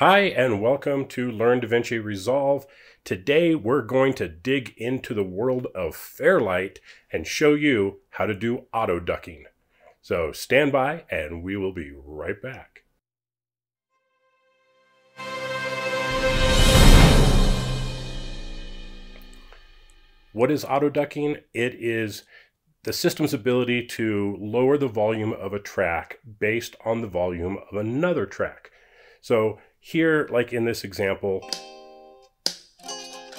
Hi, and welcome to Learn DaVinci Resolve. Today, we're going to dig into the world of Fairlight and show you how to do auto ducking. So stand by, and we will be right back. What is auto ducking? It is the system's ability to lower the volume of a track based on the volume of another track. So here, like in this example,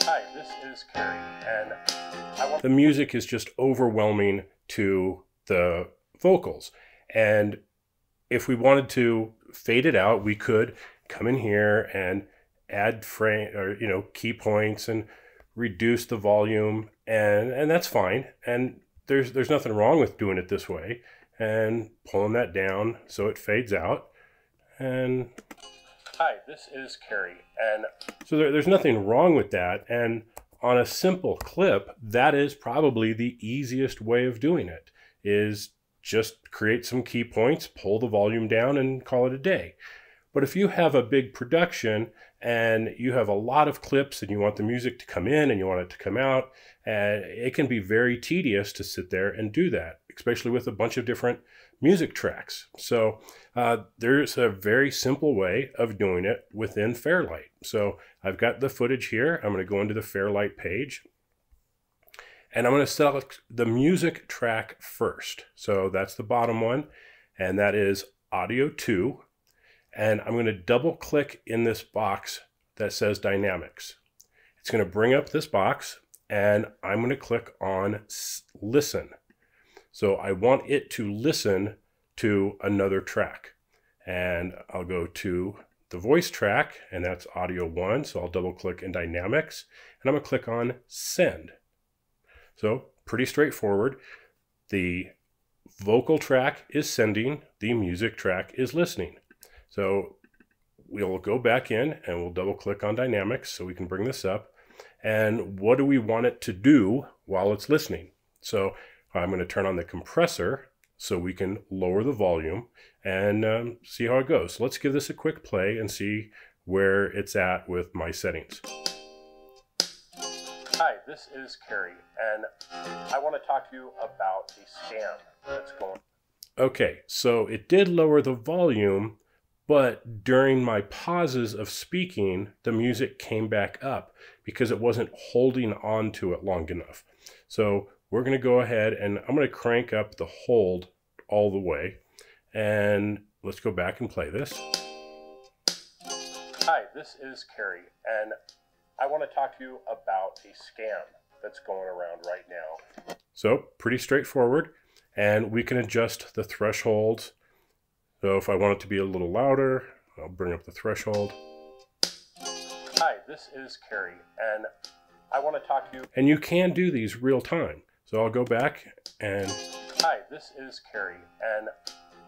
Hi, this is Kerry, and the music is just overwhelming to the vocals. And if we wanted to fade it out, we could come in here and add frame or you know key points and reduce the volume and and that's fine. And there's there's nothing wrong with doing it this way and pulling that down so it fades out. And hi this is Kerry and so there, there's nothing wrong with that and on a simple clip that is probably the easiest way of doing it is just create some key points pull the volume down and call it a day but if you have a big production and you have a lot of clips and you want the music to come in and you want it to come out, and it can be very tedious to sit there and do that, especially with a bunch of different music tracks. So uh, there's a very simple way of doing it within Fairlight. So I've got the footage here. I'm going to go into the Fairlight page. And I'm going to select the music track first. So that's the bottom one. And that is audio 2 and I'm going to double click in this box that says dynamics. It's going to bring up this box and I'm going to click on listen. So I want it to listen to another track. And I'll go to the voice track and that's audio one. So I'll double click in dynamics and I'm going to click on send. So pretty straightforward. The vocal track is sending, the music track is listening. So we'll go back in and we'll double click on dynamics so we can bring this up. And what do we want it to do while it's listening? So I'm going to turn on the compressor so we can lower the volume and um, see how it goes. So let's give this a quick play and see where it's at with my settings. Hi, this is Kerry, and I want to talk to you about the scan that's going. Okay, so it did lower the volume, but during my pauses of speaking, the music came back up because it wasn't holding on to it long enough. So we're going to go ahead and I'm going to crank up the hold all the way. And let's go back and play this. Hi, this is Kerry, and I want to talk to you about a scam that's going around right now. So pretty straightforward. And we can adjust the thresholds so if I want it to be a little louder, I'll bring up the threshold. Hi, this is Kerry, and I want to talk to you. And you can do these real time. So I'll go back and. Hi, this is Kerry, and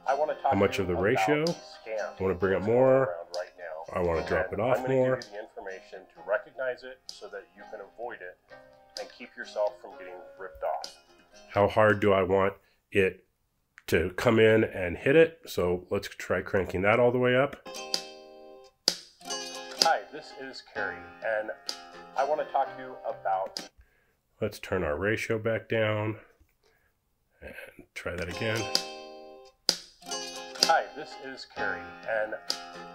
I want to talk. How much of the ratio? I want to bring up more. Right now. I want to drop it off I'm more. Give you the information to recognize it so that you can avoid it and keep yourself from getting ripped off. How hard do I want it to come in and hit it. So let's try cranking that all the way up. Hi, this is Kerry, and I want to talk to you about... Let's turn our ratio back down and try that again. Hi, this is Kerry, and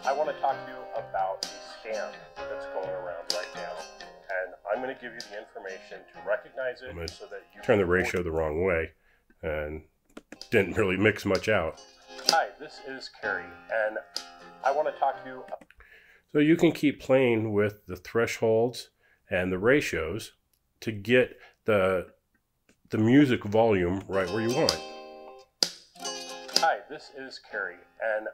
I want to talk to you about the scam that's going around right now. And I'm going to give you the information to recognize it so that you turn the ratio the wrong way and didn't really mix much out. Hi, this is Kerry, and I want to talk to you. So you can keep playing with the thresholds and the ratios to get the the music volume right where you want. Hi, this is Kerry, and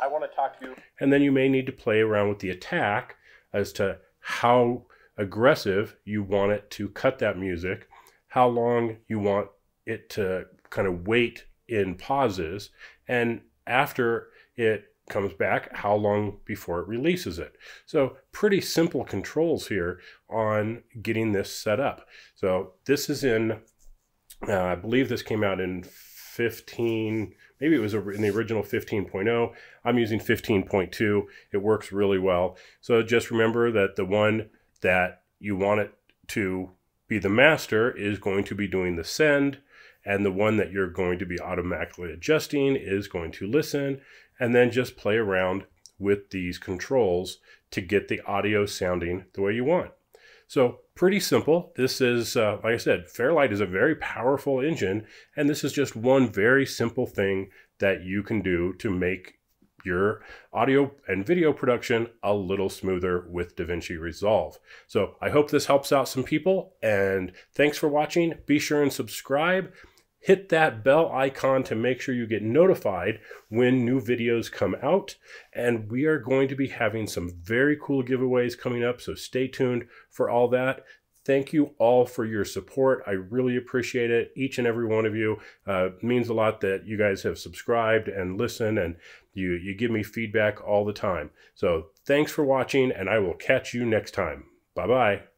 I want to talk to you. And then you may need to play around with the attack as to how aggressive you want it to cut that music, how long you want it to kind of wait in pauses, and after it comes back, how long before it releases it. So pretty simple controls here on getting this set up. So this is in, uh, I believe this came out in 15, maybe it was in the original 15.0. I'm using 15.2. It works really well. So just remember that the one that you want it to be the master is going to be doing the send, and the one that you're going to be automatically adjusting is going to listen, and then just play around with these controls to get the audio sounding the way you want. So pretty simple. This is, uh, like I said, Fairlight is a very powerful engine, and this is just one very simple thing that you can do to make your audio and video production a little smoother with DaVinci Resolve. So I hope this helps out some people, and thanks for watching. Be sure and subscribe hit that bell icon to make sure you get notified when new videos come out. And we are going to be having some very cool giveaways coming up, so stay tuned for all that. Thank you all for your support. I really appreciate it. Each and every one of you uh, means a lot that you guys have subscribed and listen and you, you give me feedback all the time. So thanks for watching and I will catch you next time. Bye-bye.